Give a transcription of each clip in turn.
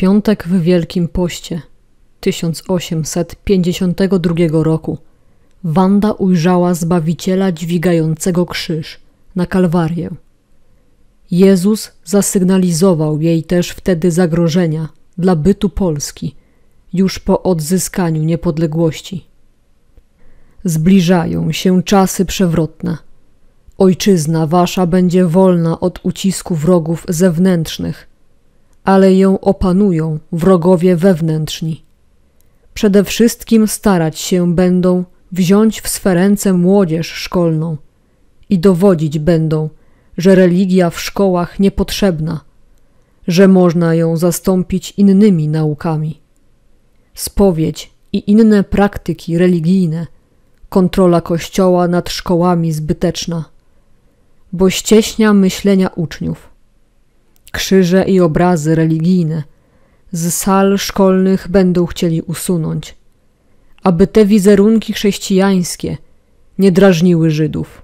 piątek w Wielkim Poście 1852 roku Wanda ujrzała Zbawiciela dźwigającego krzyż na Kalwarię. Jezus zasygnalizował jej też wtedy zagrożenia dla bytu Polski już po odzyskaniu niepodległości. Zbliżają się czasy przewrotne. Ojczyzna wasza będzie wolna od ucisku wrogów zewnętrznych, ale ją opanują wrogowie wewnętrzni. Przede wszystkim starać się będą wziąć w swe ręce młodzież szkolną i dowodzić będą, że religia w szkołach niepotrzebna, że można ją zastąpić innymi naukami. Spowiedź i inne praktyki religijne, kontrola Kościoła nad szkołami zbyteczna, bo ścieśnia myślenia uczniów. Krzyże i obrazy religijne z sal szkolnych będą chcieli usunąć, aby te wizerunki chrześcijańskie nie drażniły Żydów.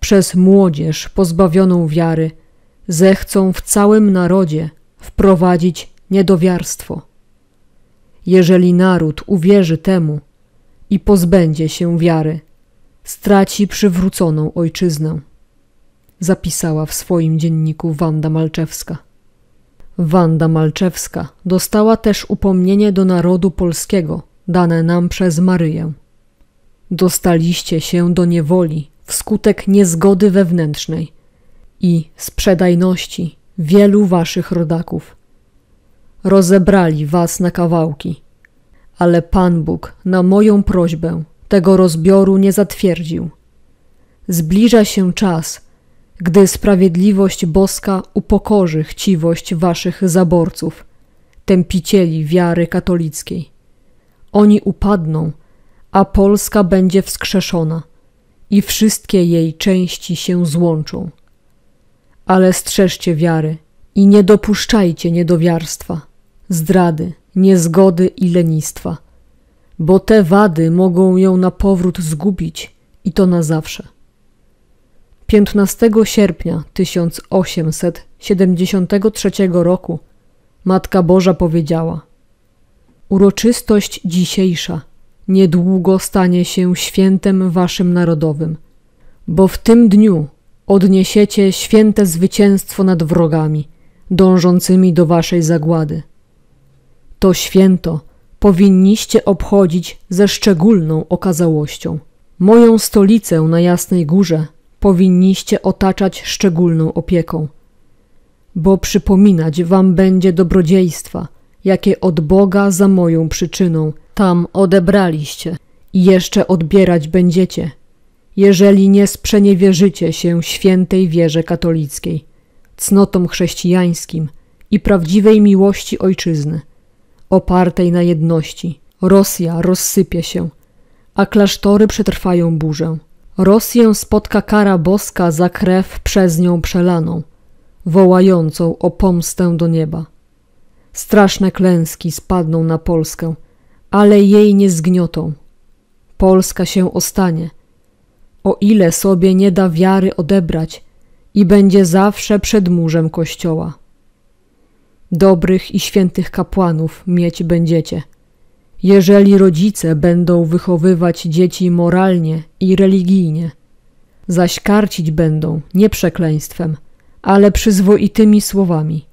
Przez młodzież pozbawioną wiary zechcą w całym narodzie wprowadzić niedowiarstwo. Jeżeli naród uwierzy temu i pozbędzie się wiary, straci przywróconą ojczyznę zapisała w swoim dzienniku Wanda Malczewska. Wanda Malczewska dostała też upomnienie do narodu polskiego, dane nam przez Maryję. Dostaliście się do niewoli wskutek niezgody wewnętrznej i sprzedajności wielu waszych rodaków. Rozebrali was na kawałki, ale Pan Bóg na moją prośbę tego rozbioru nie zatwierdził. Zbliża się czas, gdy sprawiedliwość boska upokorzy chciwość waszych zaborców, tępicieli wiary katolickiej. Oni upadną, a Polska będzie wskrzeszona i wszystkie jej części się złączą. Ale strzeżcie wiary i nie dopuszczajcie niedowiarstwa, zdrady, niezgody i lenistwa, bo te wady mogą ją na powrót zgubić i to na zawsze. 15 sierpnia 1873 roku Matka Boża powiedziała: Uroczystość dzisiejsza niedługo stanie się świętem waszym narodowym, bo w tym dniu odniesiecie święte zwycięstwo nad wrogami dążącymi do waszej zagłady. To święto powinniście obchodzić ze szczególną okazałością. Moją stolicę na Jasnej Górze powinniście otaczać szczególną opieką, bo przypominać wam będzie dobrodziejstwa, jakie od Boga za moją przyczyną tam odebraliście i jeszcze odbierać będziecie, jeżeli nie sprzeniewierzycie się świętej wierze katolickiej, cnotom chrześcijańskim i prawdziwej miłości ojczyzny, opartej na jedności. Rosja rozsypie się, a klasztory przetrwają burzę. Rosję spotka kara boska za krew przez nią przelaną, wołającą o pomstę do nieba. Straszne klęski spadną na Polskę, ale jej nie zgniotą. Polska się ostanie, o ile sobie nie da wiary odebrać i będzie zawsze przed murzem Kościoła. Dobrych i świętych kapłanów mieć będziecie – jeżeli rodzice będą wychowywać dzieci moralnie i religijnie, zaś karcić będą nie przekleństwem, ale przyzwoitymi słowami.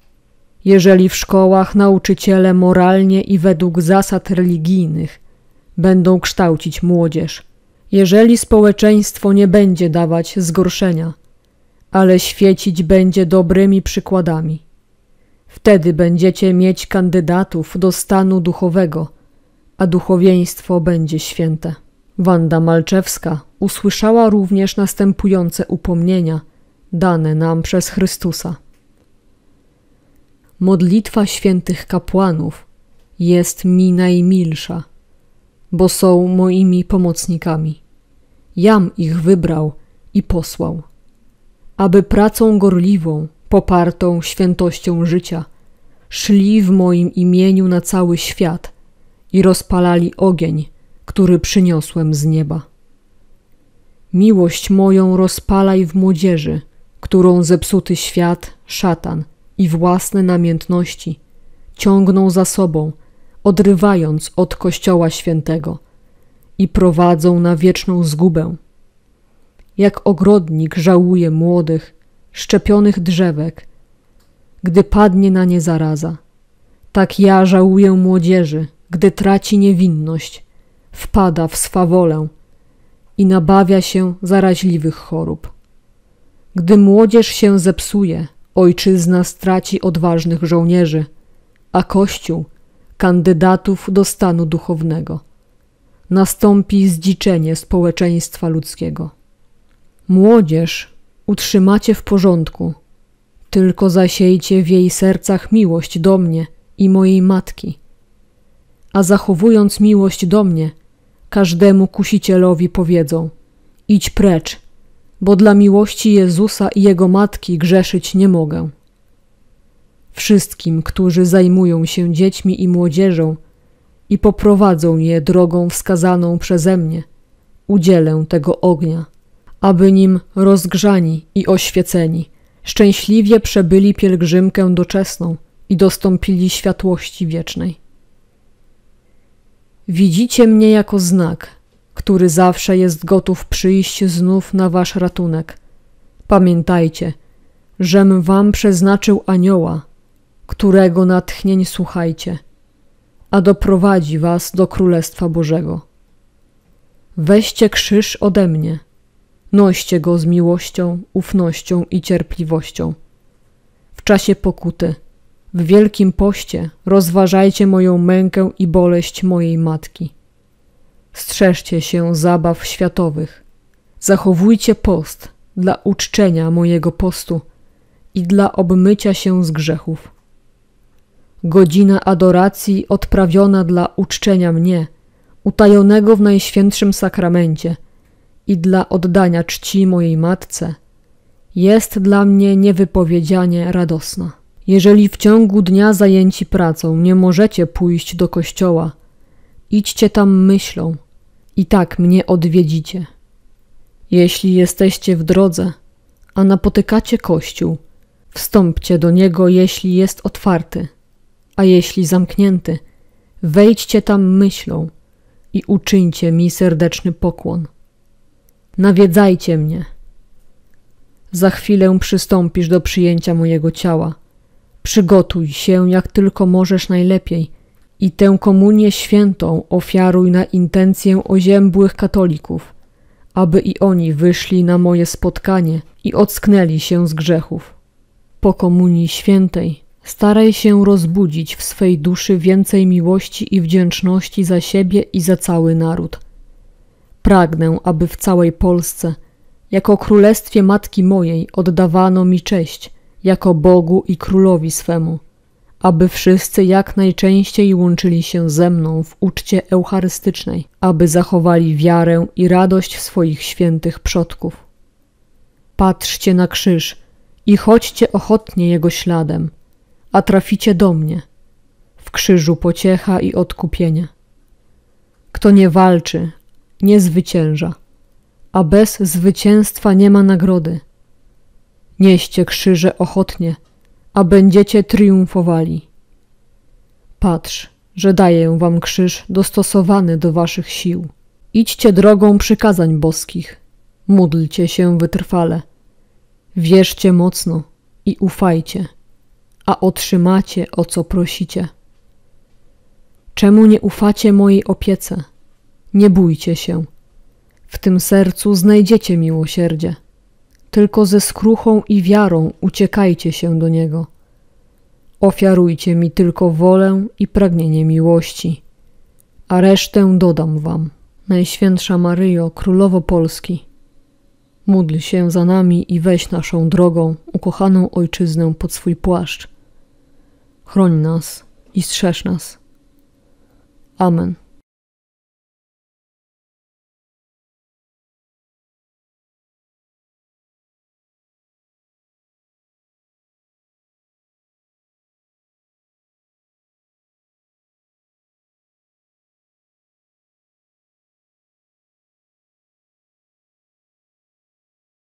Jeżeli w szkołach nauczyciele moralnie i według zasad religijnych będą kształcić młodzież, jeżeli społeczeństwo nie będzie dawać zgorszenia, ale świecić będzie dobrymi przykładami, wtedy będziecie mieć kandydatów do stanu duchowego – a duchowieństwo będzie święte. Wanda Malczewska usłyszała również następujące upomnienia dane nam przez Chrystusa. Modlitwa świętych kapłanów jest mi najmilsza, bo są moimi pomocnikami. Jam ich wybrał i posłał, aby pracą gorliwą, popartą świętością życia, szli w moim imieniu na cały świat – i rozpalali ogień, który przyniosłem z nieba. Miłość moją rozpalaj w młodzieży, którą zepsuty świat, szatan i własne namiętności ciągną za sobą, odrywając od Kościoła Świętego i prowadzą na wieczną zgubę. Jak ogrodnik żałuje młodych, szczepionych drzewek, gdy padnie na nie zaraza. Tak ja żałuję młodzieży, gdy traci niewinność, wpada w swawolę i nabawia się zaraźliwych chorób. Gdy młodzież się zepsuje, ojczyzna straci odważnych żołnierzy, a Kościół kandydatów do stanu duchownego. Nastąpi zdziczenie społeczeństwa ludzkiego. Młodzież utrzymacie w porządku, tylko zasiejcie w jej sercach miłość do mnie i mojej matki. A zachowując miłość do mnie, każdemu kusicielowi powiedzą: Idź precz, bo dla miłości Jezusa i jego matki grzeszyć nie mogę. Wszystkim, którzy zajmują się dziećmi i młodzieżą i poprowadzą je drogą wskazaną przeze mnie, udzielę tego ognia, aby nim rozgrzani i oświeceni szczęśliwie przebyli pielgrzymkę doczesną i dostąpili światłości wiecznej. Widzicie mnie jako znak, który zawsze jest gotów przyjść znów na wasz ratunek. Pamiętajcie, żem wam przeznaczył anioła, którego natchnień słuchajcie, a doprowadzi was do Królestwa Bożego. Weźcie krzyż ode mnie, noście go z miłością, ufnością i cierpliwością. W czasie pokuty, w wielkim poście rozważajcie moją mękę i boleść mojej matki. Strzeżcie się zabaw światowych. Zachowujcie post dla uczczenia mojego postu i dla obmycia się z grzechów. Godzina adoracji odprawiona dla uczczenia mnie, utajonego w najświętszym sakramencie i dla oddania czci mojej matce, jest dla mnie niewypowiedzianie radosna. Jeżeli w ciągu dnia zajęci pracą nie możecie pójść do kościoła, idźcie tam myślą i tak mnie odwiedzicie. Jeśli jesteście w drodze, a napotykacie kościół, wstąpcie do niego, jeśli jest otwarty, a jeśli zamknięty, wejdźcie tam myślą i uczyńcie mi serdeczny pokłon. Nawiedzajcie mnie. Za chwilę przystąpisz do przyjęcia mojego ciała Przygotuj się jak tylko możesz najlepiej i tę komunię świętą ofiaruj na intencję oziębłych katolików, aby i oni wyszli na moje spotkanie i ocknęli się z grzechów. Po komunii świętej staraj się rozbudzić w swej duszy więcej miłości i wdzięczności za siebie i za cały naród. Pragnę, aby w całej Polsce, jako królestwie matki mojej, oddawano mi cześć – jako Bogu i Królowi swemu, aby wszyscy jak najczęściej łączyli się ze mną w uczcie eucharystycznej, aby zachowali wiarę i radość swoich świętych przodków. Patrzcie na krzyż i chodźcie ochotnie jego śladem, a traficie do mnie. W krzyżu pociecha i odkupienie. Kto nie walczy, nie zwycięża, a bez zwycięstwa nie ma nagrody. Nieście krzyże ochotnie, a będziecie triumfowali. Patrz, że daję wam krzyż dostosowany do waszych sił. Idźcie drogą przykazań boskich, módlcie się wytrwale, wierzcie mocno i ufajcie, a otrzymacie o co prosicie. Czemu nie ufacie mojej opiece? Nie bójcie się. W tym sercu znajdziecie miłosierdzie tylko ze skruchą i wiarą uciekajcie się do Niego. Ofiarujcie mi tylko wolę i pragnienie miłości, a resztę dodam Wam. Najświętsza Maryjo, Królowo Polski, módl się za nami i weź naszą drogą, ukochaną Ojczyznę pod swój płaszcz. Chroń nas i strzeż nas. Amen.